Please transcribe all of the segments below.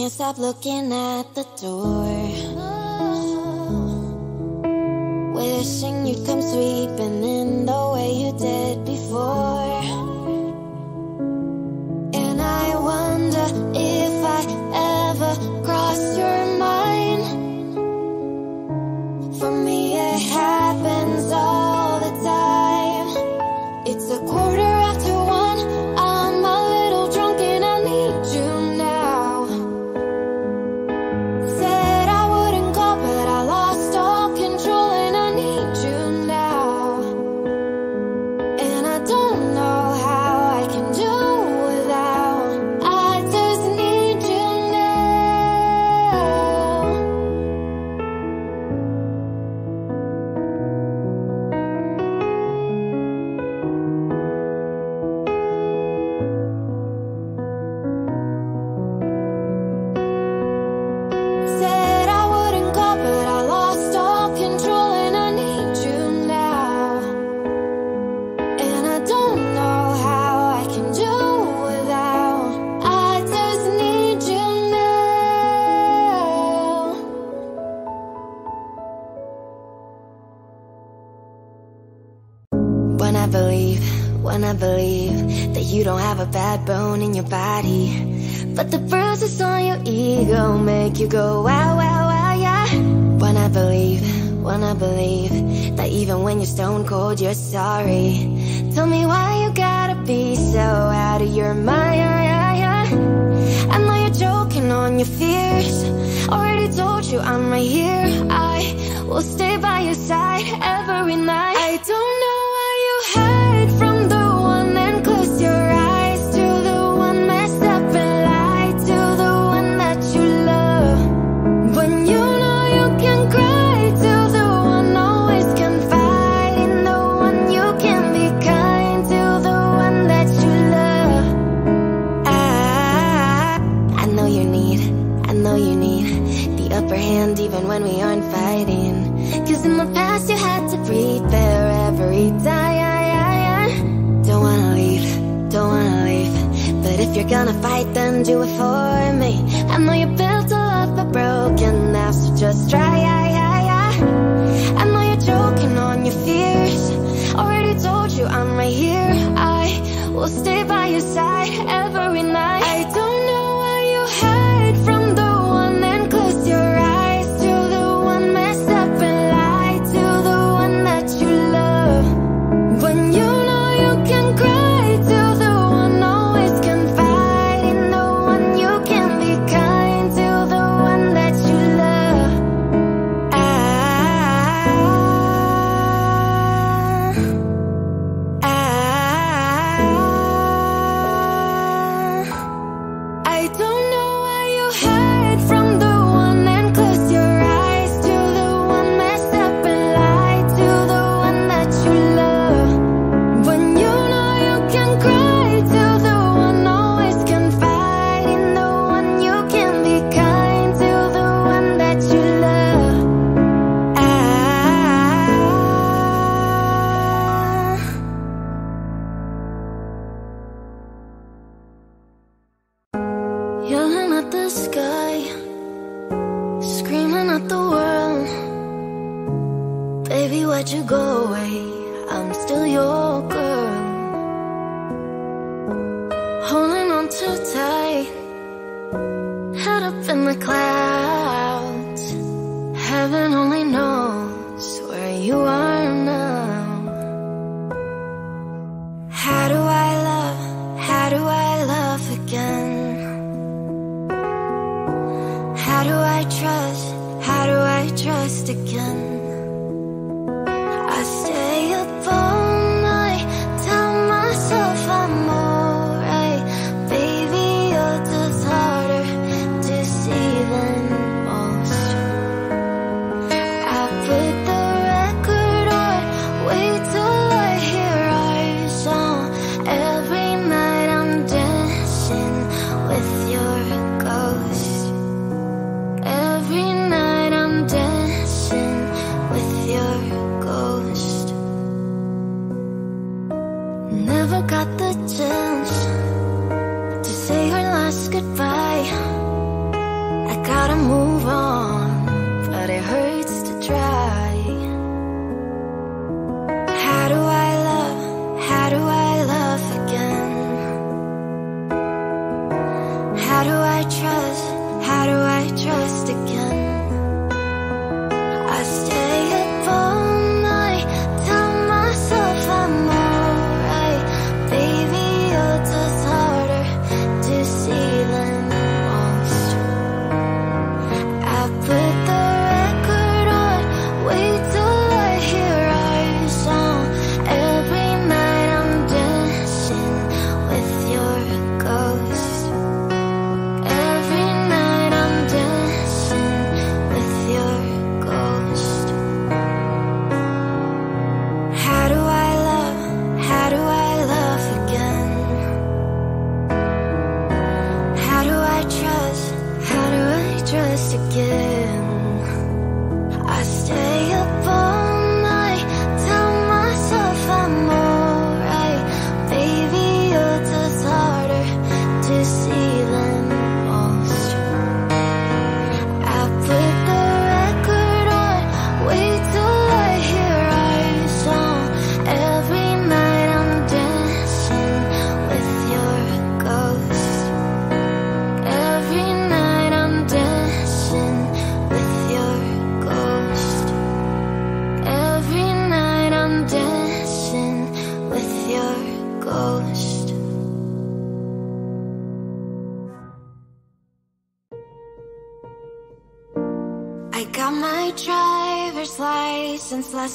can't stop looking at the door. Wishing you'd come sweeping in the way you did before. And I wonder if when I believe that you don't have a bad bone in your body, but the bruises on your ego make you go wow, wow, wow, yeah. When I believe, when I believe that even when you're stone cold, you're sorry. Tell me why you gotta be so out of your mind. I know you're joking on your fears. Already told you I'm right here. I will stay by your side every night. I don't gonna fight, then do it for me. I know you're built to love but broken now, so just try. I know you're joking on your fears. Already told you I'm right here. I will stay by your side every night.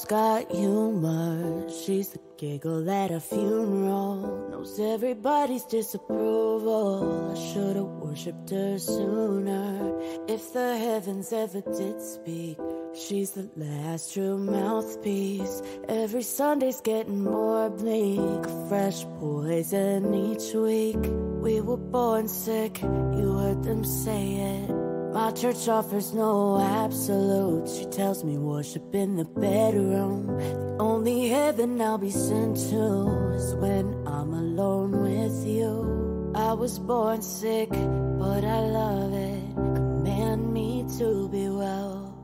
lover's got humor. She's the giggle at a funeral. Knows everybody's disapproval. I should've worshipped her sooner. If the heavens ever did speak, she's the last true mouthpiece. Every Sunday's getting more bleak. Fresh poison each week. We were born sick, you heard them say it. My church offers no absolutes. She tells me worship in the bedroom. The only heaven I'll be sent to is when I'm alone with you. I was born sick, but I love it. Command me to be well.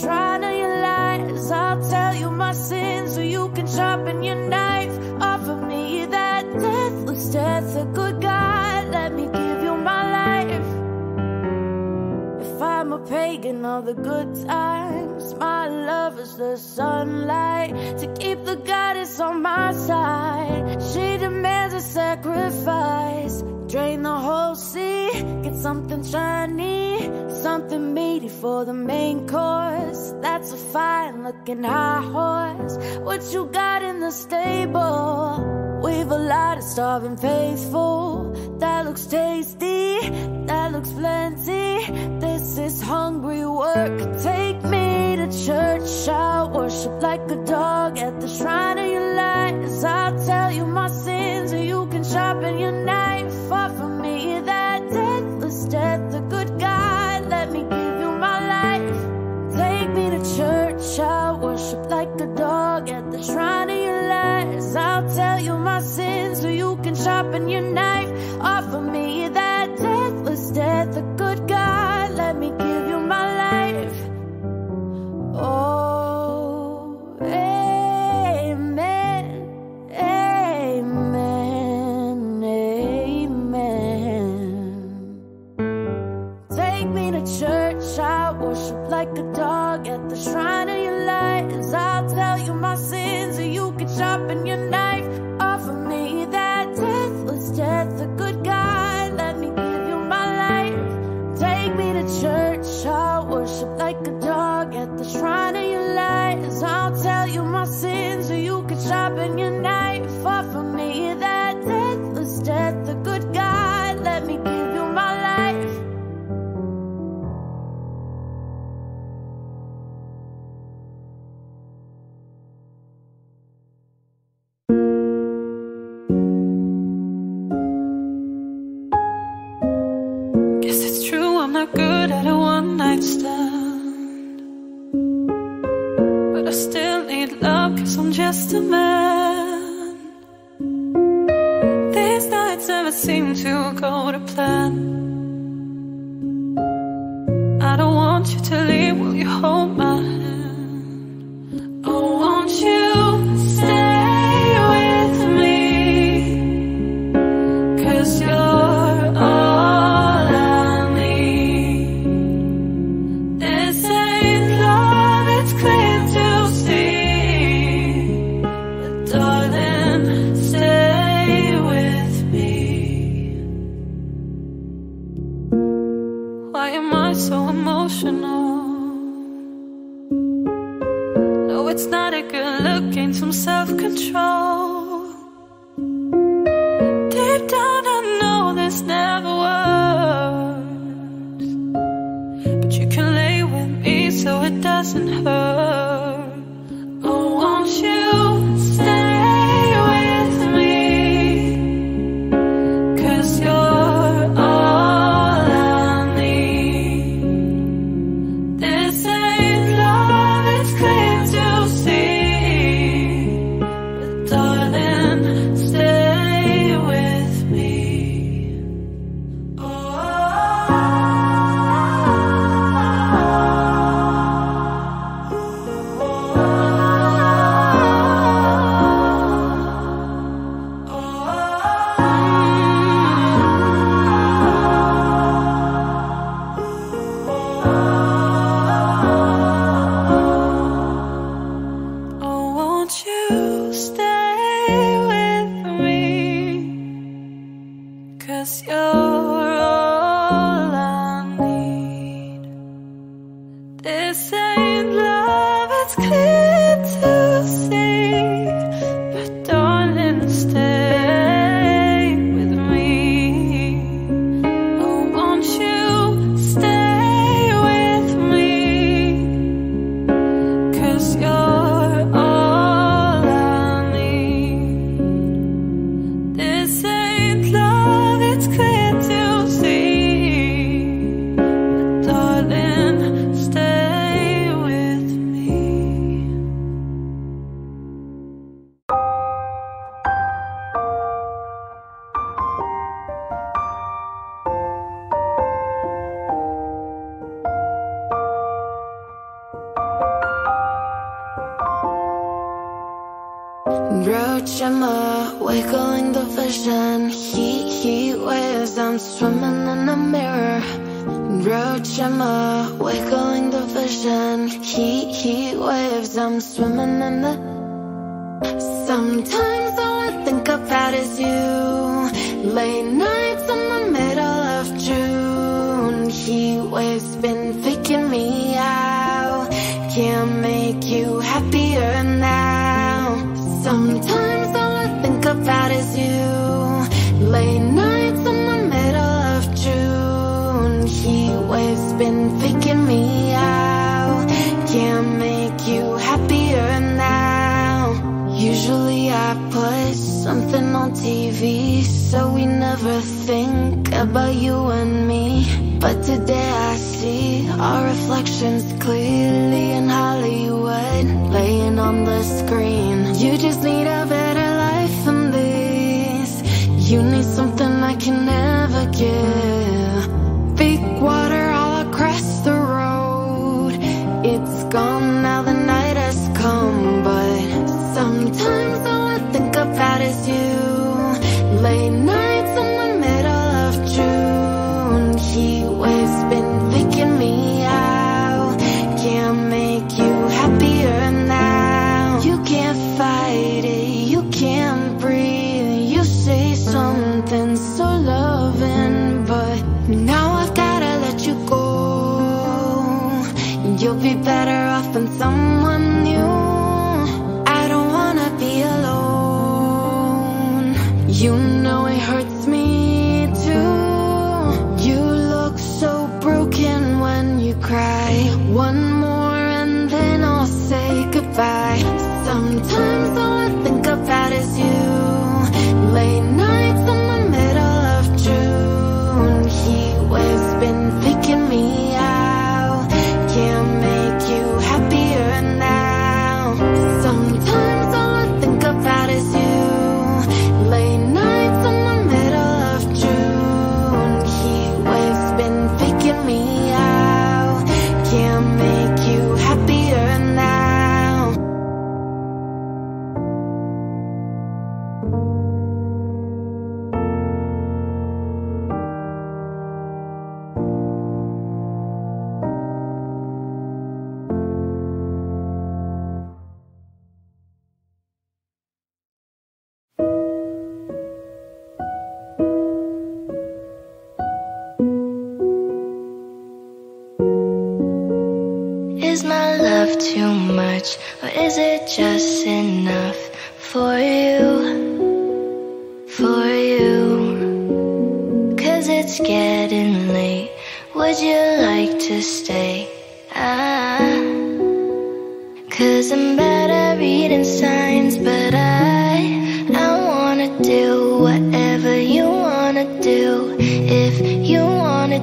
Shrine of your lies. I'll tell you my sins so you can sharpen your knife. Offer me that deathless death, a good God. Let me give you my life. If I'm a pagan of the good times, my love is the sunlight to keep the goddess on my side. She demands a sacrifice. Drain the whole sea, get something shiny, something meaty for the main course. That's a fine looking high horse. What you got in the stable? We've a lot of starving faithful. That looks tasty, that looks plenty. This is hungry work. Take me to church. I'll worship like a dog at the shrine of your lies. I'll tell you my sins, or you can sharpen your knife. Offer me that deathless death, a good God. Let me give you my life. Take me to church. I'll worship like a dog at the shrine of your lies. I'll tell you my sins so you can sharpen your knife. Offer me that deathless death, the good God. Let me give you my life. Like a dog at the shrine of your lies. I'll tell you my sins, or you can sharpen your knife. I can never give some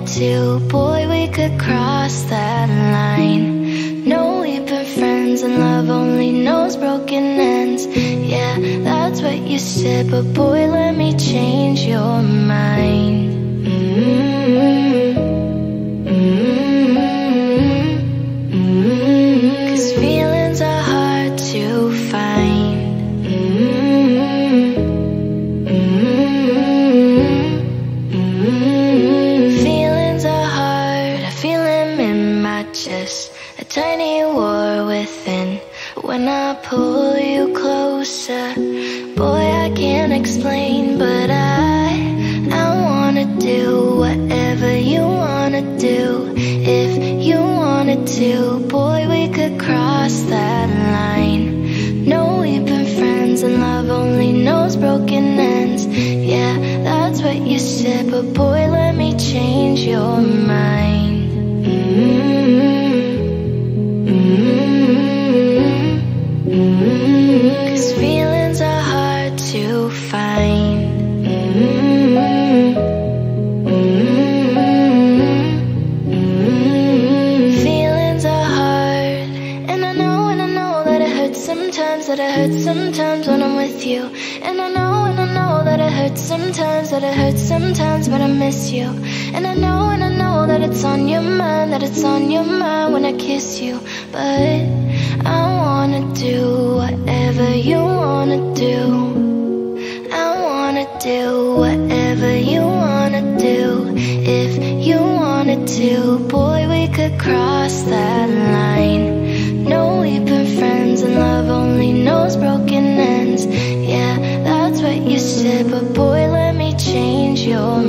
Till boy, we could cross that line. No, we've been friends, and love only knows broken ends. Yeah, that's what you said, but boy, let me change your mind. Mm -hmm. that it hurts sometimes, but I miss you. And I know, and I know that it's on your mind, that it's on your mind when I kiss you. But I wanna do whatever you wanna do. I wanna do whatever you wanna do. If you wanted to, boy, we could cross that line. yo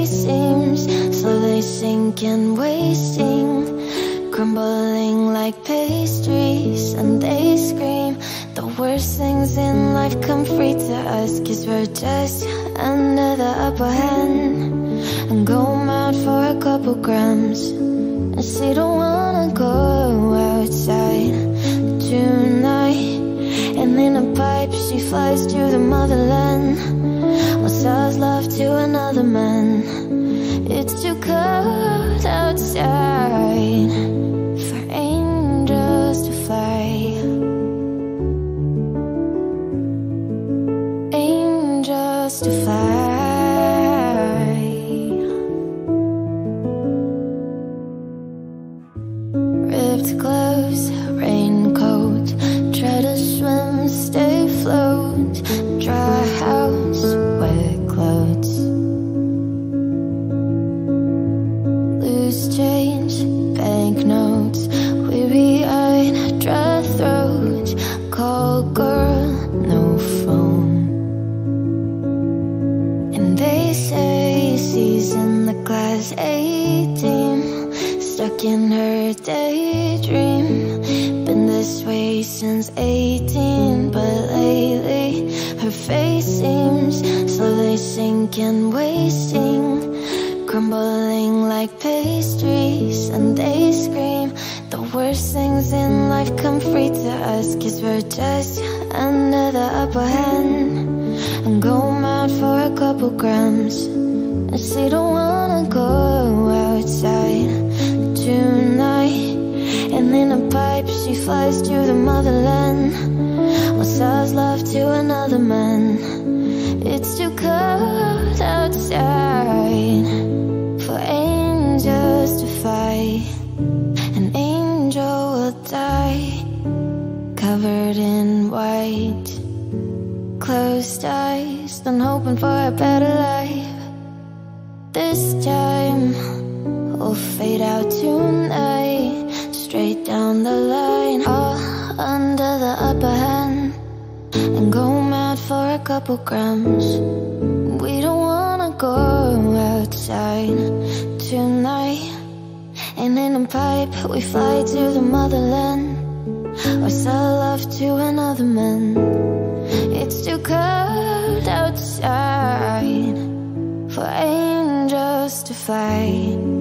face seems slowly sinking, wasting crumbling like pastries. And they scream the worst things in life come free to us cause we're just under the upper hand. And go mad for a couple grams. And she don't wanna go outside tonight. And in a pipe she flies to the motherland or sells love to another man. It's too cold outside and wasting Crumbling like pastries And they scream. The worst things in life come free to us Cause we're just under the upper hand. And go mad for a couple grams. And say don't wanna go outside tonight. And in a pipe she flies to the motherland. Or sells love to another man. covered in white Closed eyes, then hoping for a better life. This time, we'll fade out tonight. Straight down the line, all under the upper hand And go mad for a couple grams. We don't wanna go outside tonight. And in a pipe, we fly to the motherland or sell love to another man. It's too cold outside for angels to fight.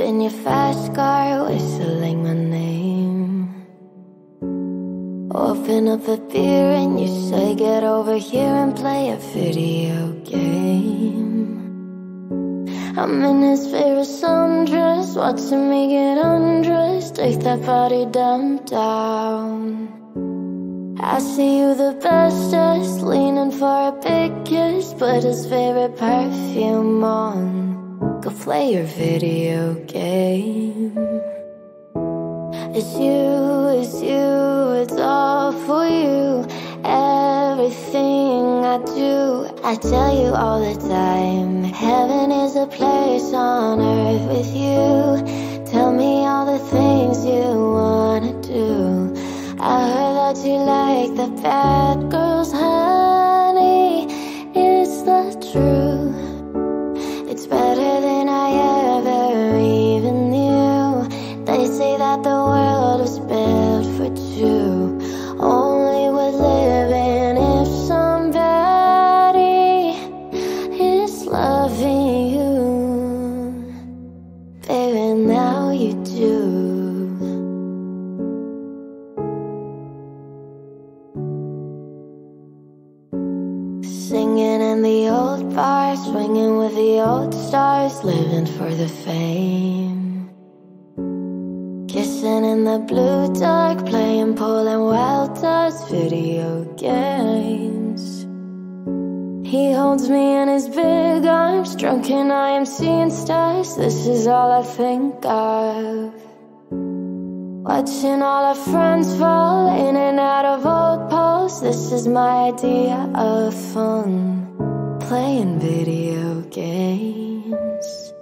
In your fast car, whistling my name. Open up a beer and you say, Get over here and play a video game. I'm in his favorite sundress, watching me get undressed. Take that body downtown. I see you the bestest, leaning for a big kiss. Put his favorite perfume on. Play your video game. It's you, it's you, it's all for you. Everything I do, I tell you all the time. Heaven is a place on earth with you. Tell me all the things you wanna do. I heard that you like the bad girls, honey. It's the truth. Old stars, living for the fame. Kissing in the blue dark, playing and wild does video games. He holds me in his big arms, drunk and I am seeing stars. This is all I think of. Watching all our friends fall in and out of old posts. This is my idea of fun. Playing video games.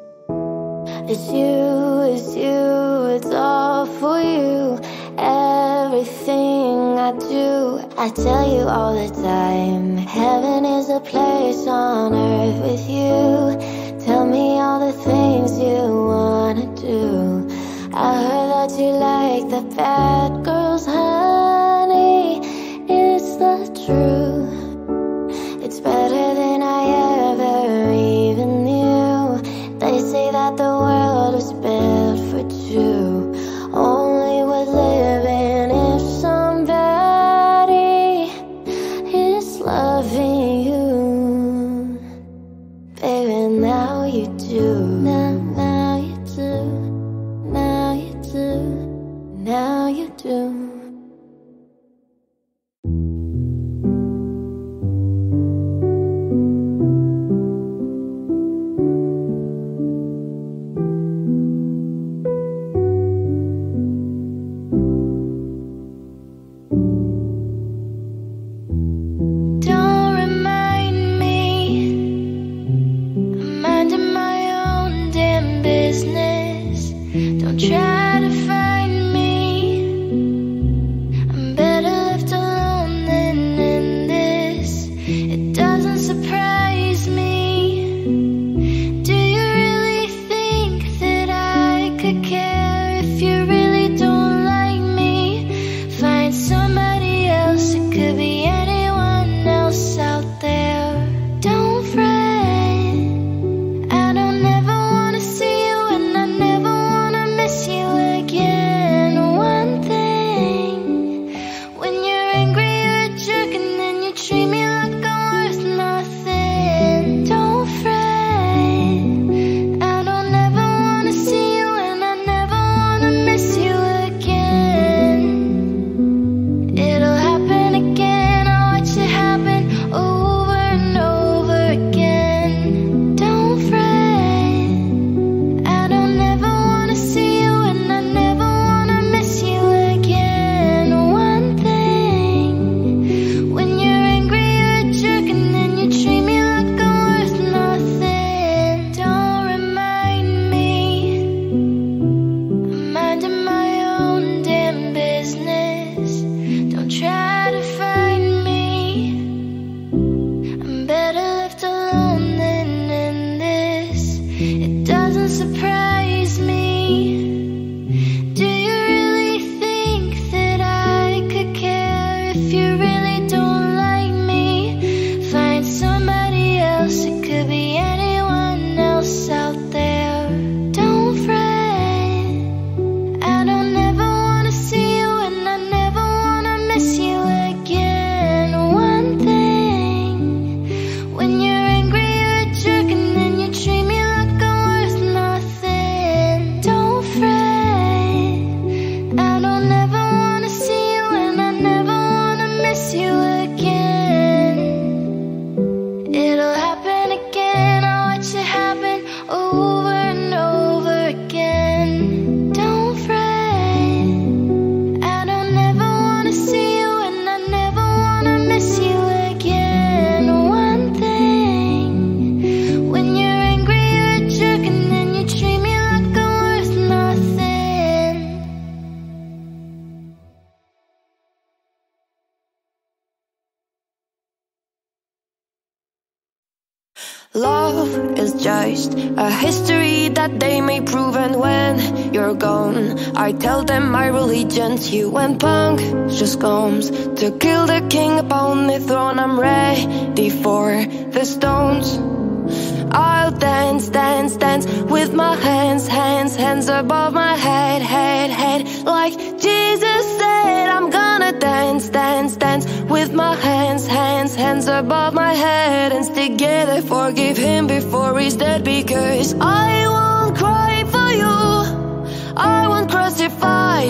It's you, it's you, it's all for you. Everything I do, I tell you all the time. Heaven is a place on earth with you. Tell me all the things you wanna do. I heard that you like the bad girls, honey. It's the truth.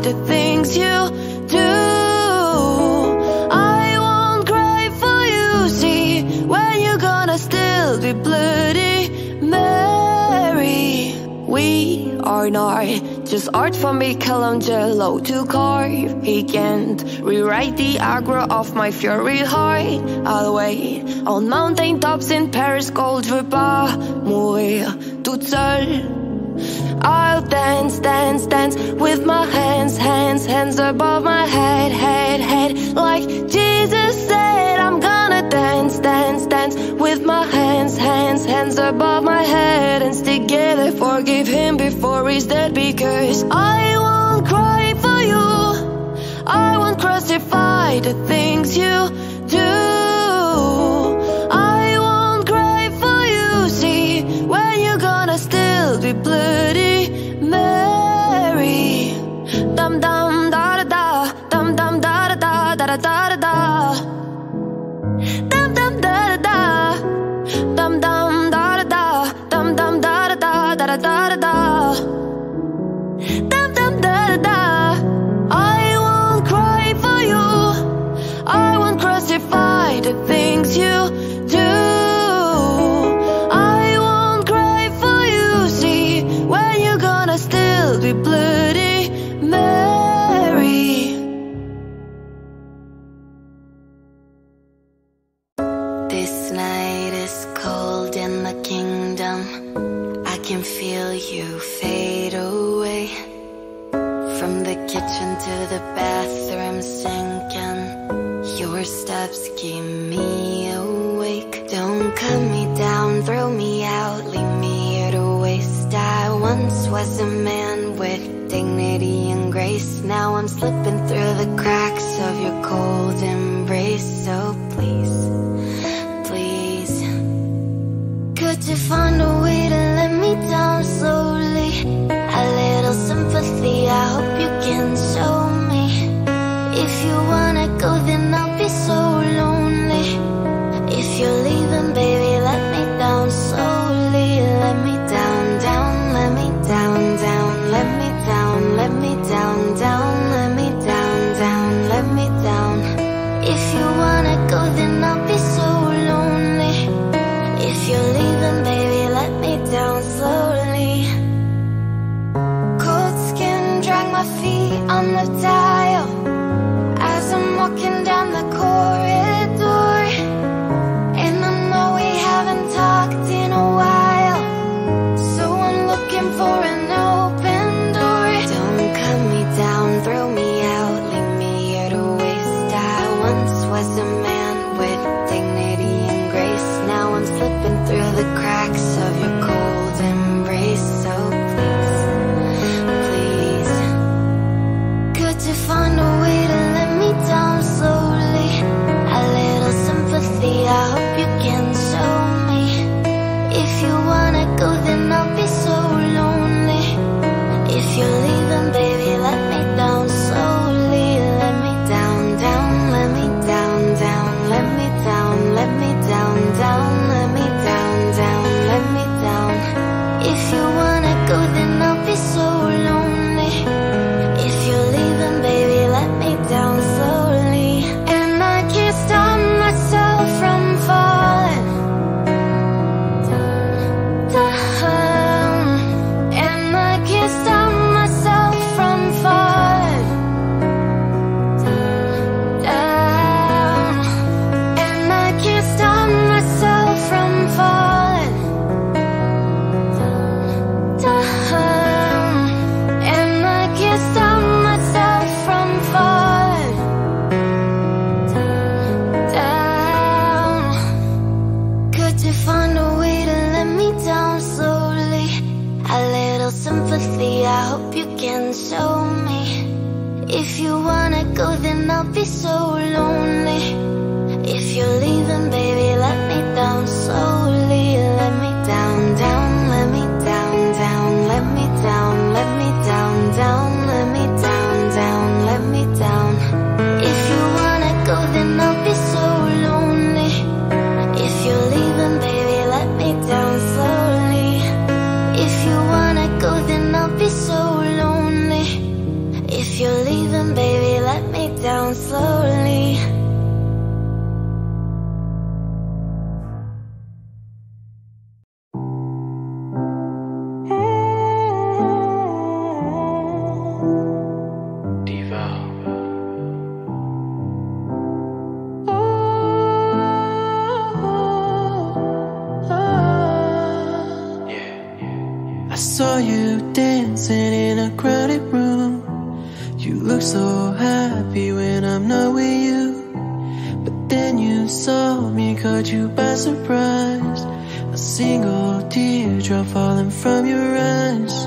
the things you do I won't cry for you. See, when you're gonna still be Bloody Mary. We are not just art for Michelangelo to carve. He can't rewrite the aggro of my fury high. I'll wait on mountain tops in Paris, gold, je pas mourir toute seule. I'll dance, dance, dance with my hands, hands, hands above my head, head, head. Like Jesus said, I'm gonna dance, dance, dance with my hands, hands, hands above my head. And together forgive him before he's dead because I won't cry for you. I won't crucify the things you do. Still be blue If you wanna go, then I'll be so lonely. If you're leaving, baby, let me down slow. caught you by surprise A single teardrop falling from your eyes.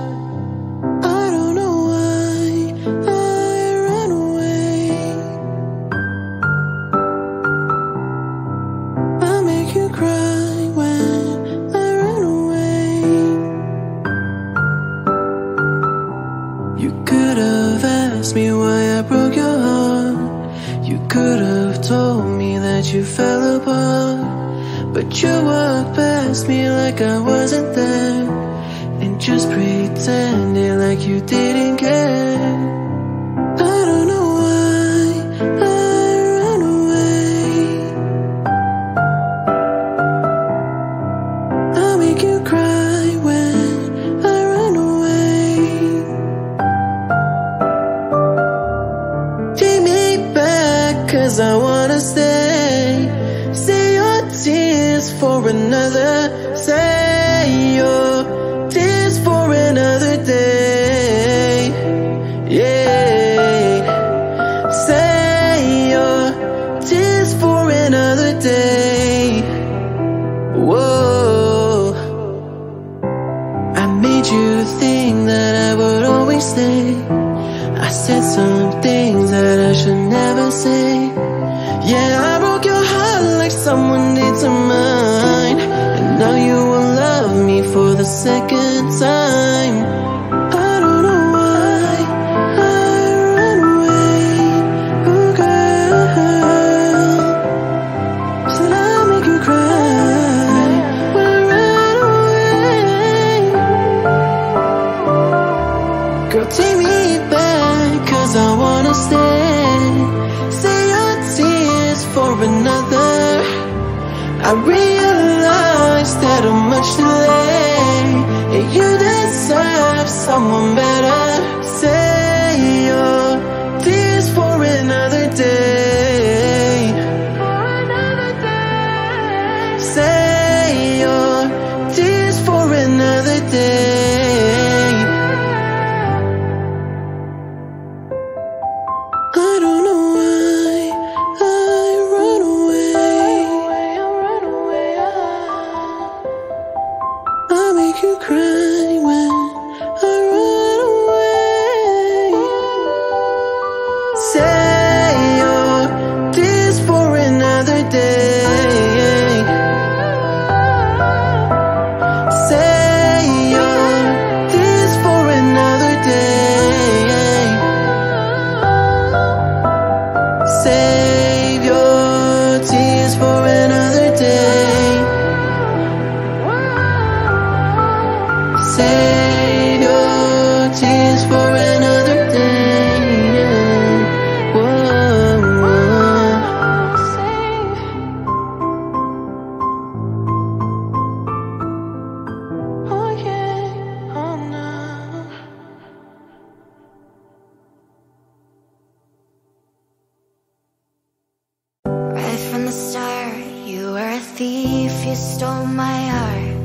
thief, you stole my heart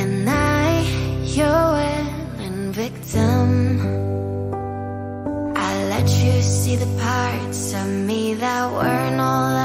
And I, your willing victim. I let you see the parts of me that weren't all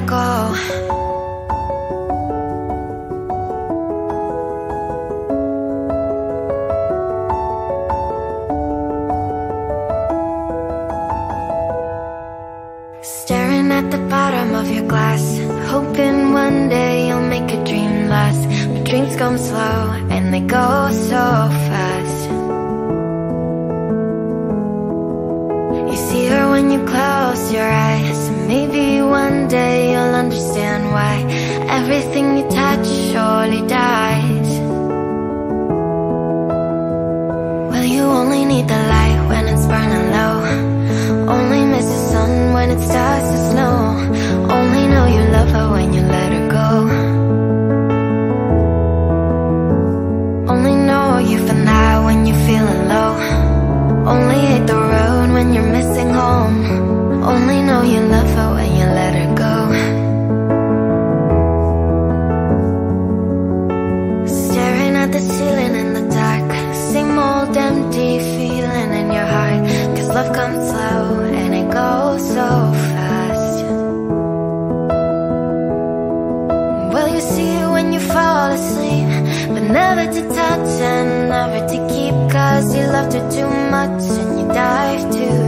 miracle. Staring at the bottom of your glass, hoping one day you'll make a dream last. But dreams come slow and they go so fast. You see her when you close your eyes Maybe one day you'll understand why everything you touch surely dies. Well, you only need the light when it's burning low. Only miss the sun when it starts to snow. Only know you love her when you let her go. Only know you for now when you're feeling low. Only hate the only know you love her when you let her go. Staring at the ceiling in the dark Same old empty feeling in your heart. Cause love comes slow and it goes so fast. Will you see it when you fall asleep But never to touch and never to keep. Cause you loved her too much and you dive too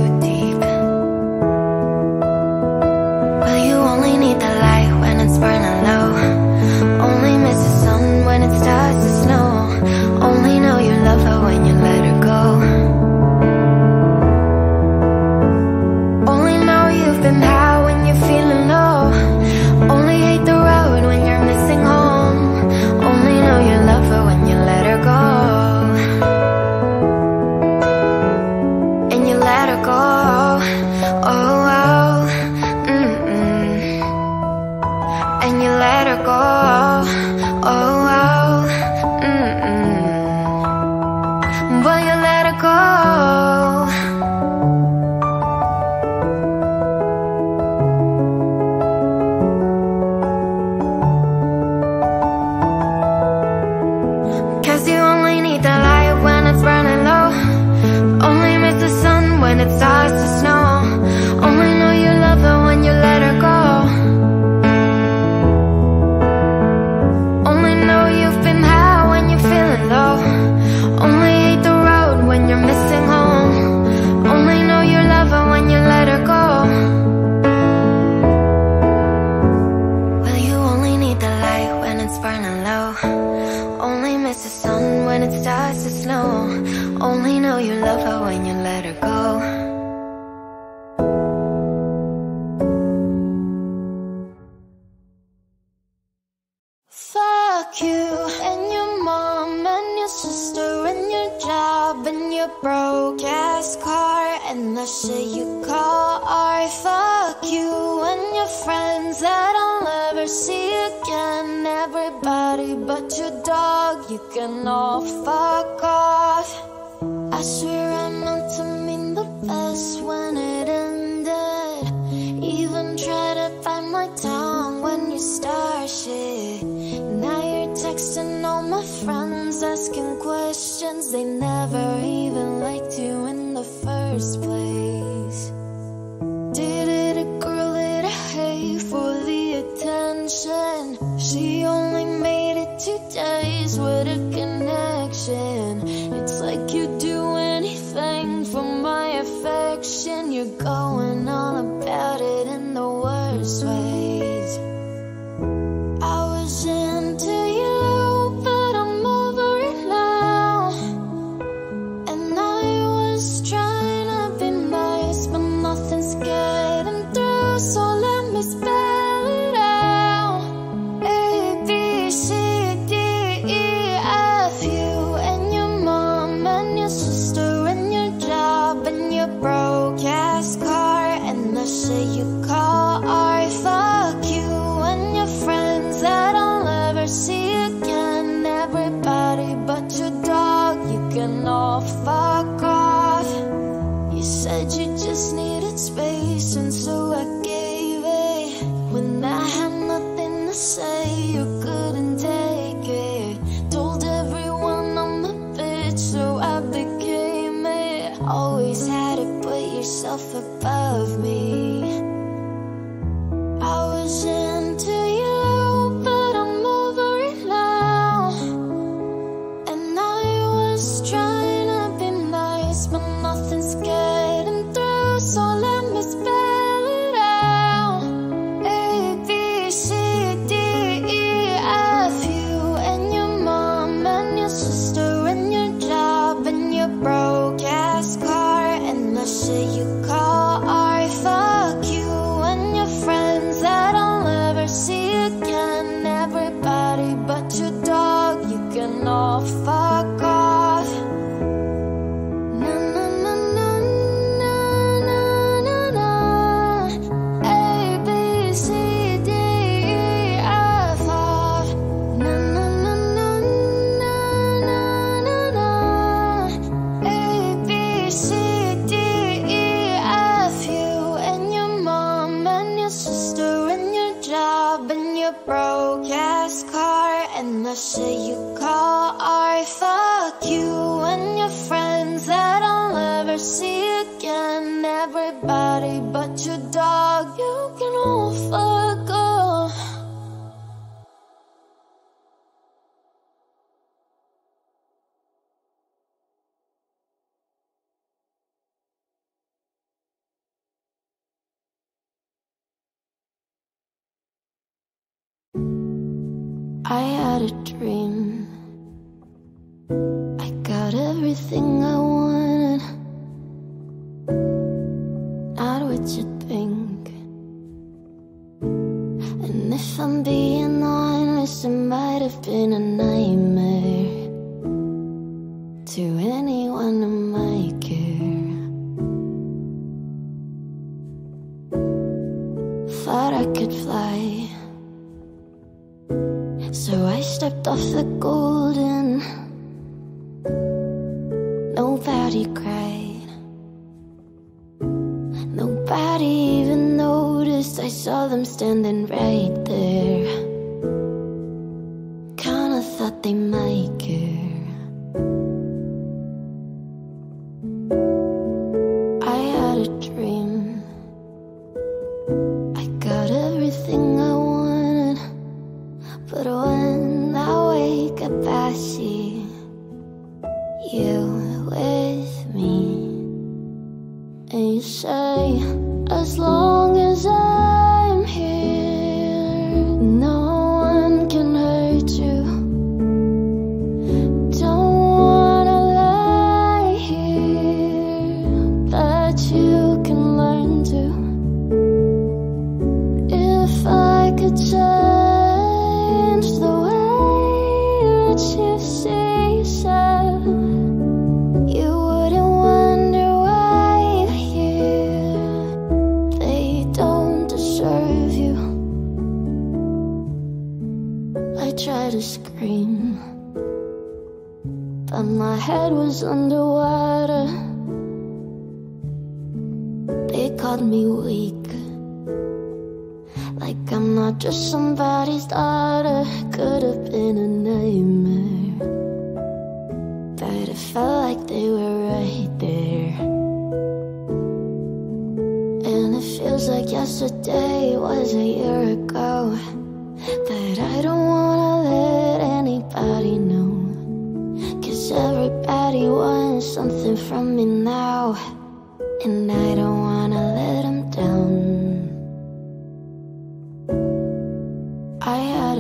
I'm being honest, it might have been a nightmare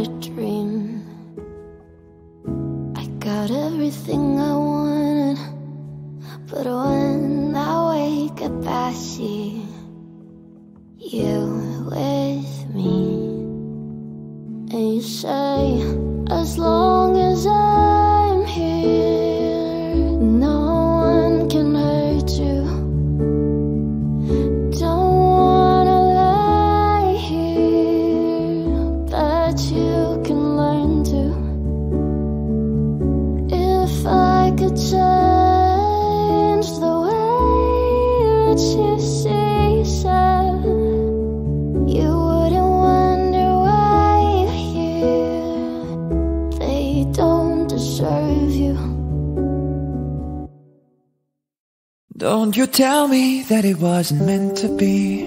a dream. I got everything I wanted. But when I wake up, I see you with me. And you say, as long Don't you tell me that it wasn't meant to be.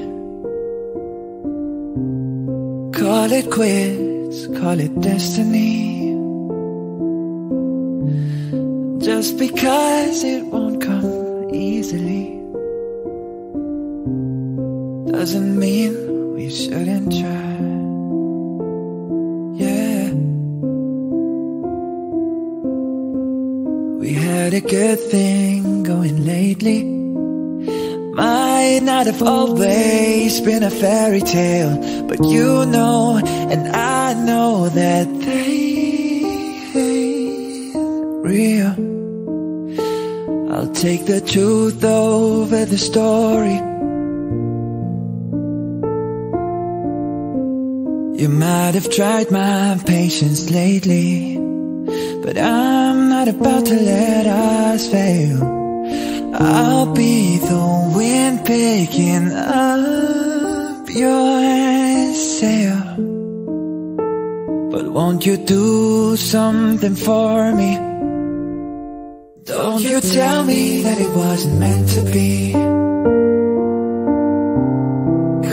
Call it quits, call it destiny. Just because it won't come easily doesn't mean we shouldn't try. Yeah. We had a good thing going lately. Might not have always been a fairy tale, but you know, and I know that they ain't real. I'll take the truth over the story. You might have tried my patience lately, but I'm not about to let us fail. I'll be the wind picking up your sail. But won't you do something for me? Don't you tell me that it wasn't meant to be.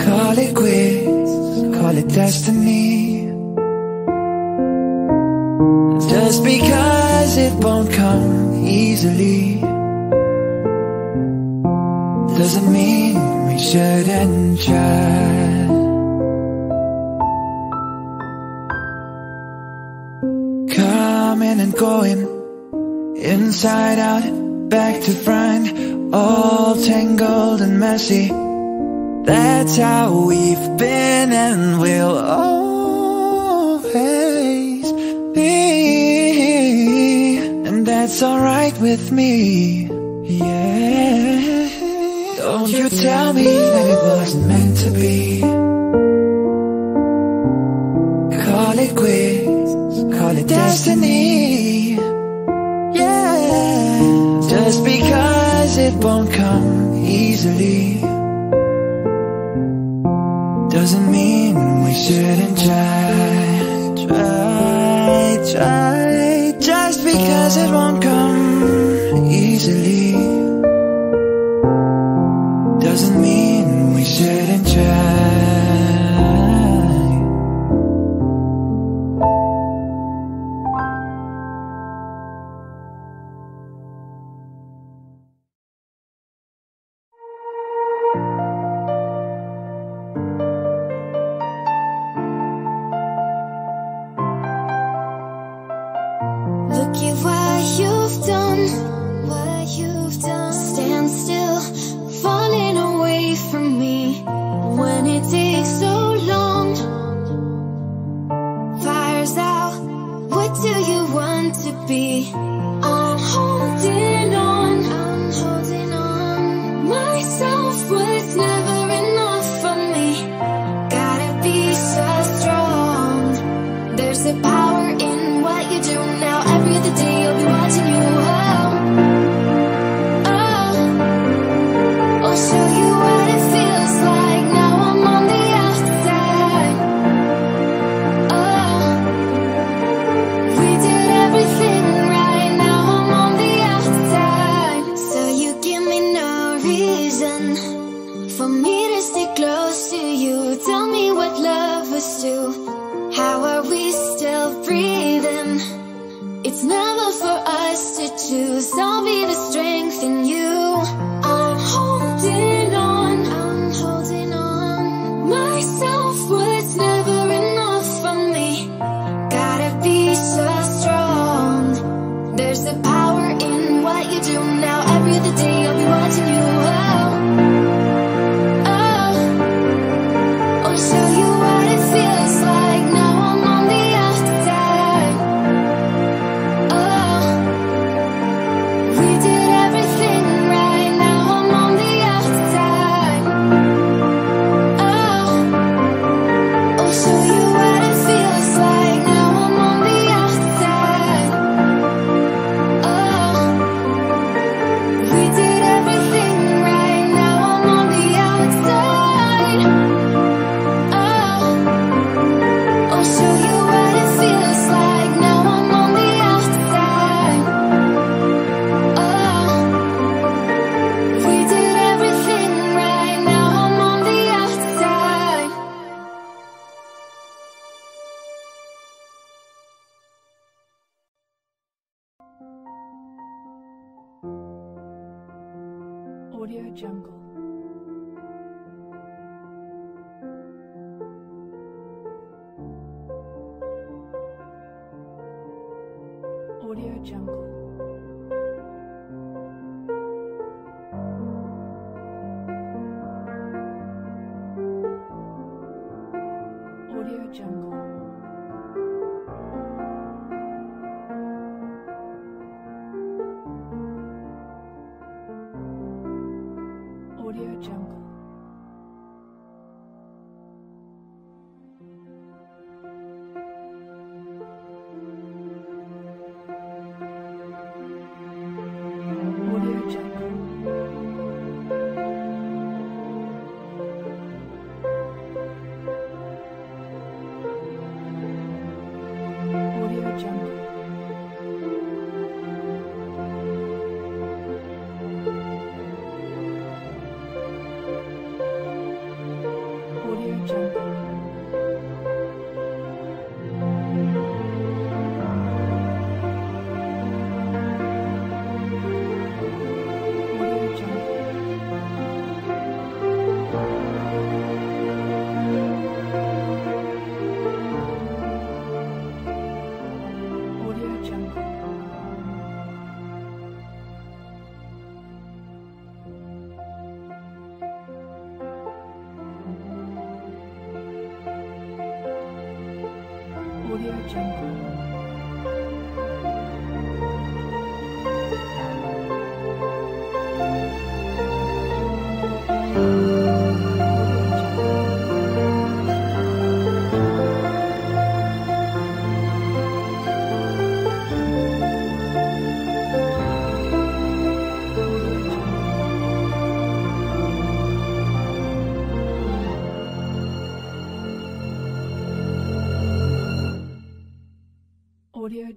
Call it quits, call it destiny. Just because it won't come easily doesn't mean we shouldn't try. Coming and going, inside out, back to front, all tangled and messy. That's how we've been and we'll always be. And that's alright with me, tell me that it wasn't meant to be. Call it quits, call it destiny. Yeah. Just because it won't come easily Doesn't mean we shouldn't try Try, try. Just because it won't come easily.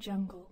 Jungle.